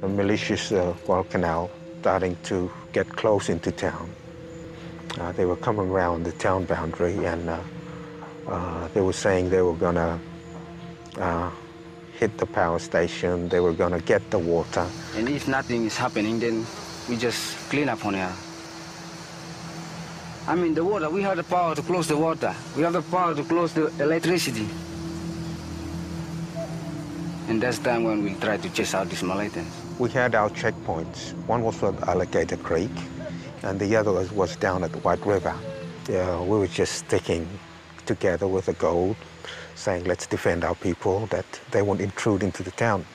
The militias uh, Guadalcanal starting to get close into town. Uh, they were coming around the town boundary and uh, uh, they were saying they were to uh, hit the power station, they were to get the water. And if nothing is happening, then we just clean up on here. I mean, the water, we have the power to close the water. We have the power to close the electricity. And that's time when we try to chase out these Malaysians. We had our checkpoints. One was at Alligator Creek, and the other was, was down at White River. Yeah, we were just sticking together with the gold, saying, let's defend our people, that they won't intrude into the town.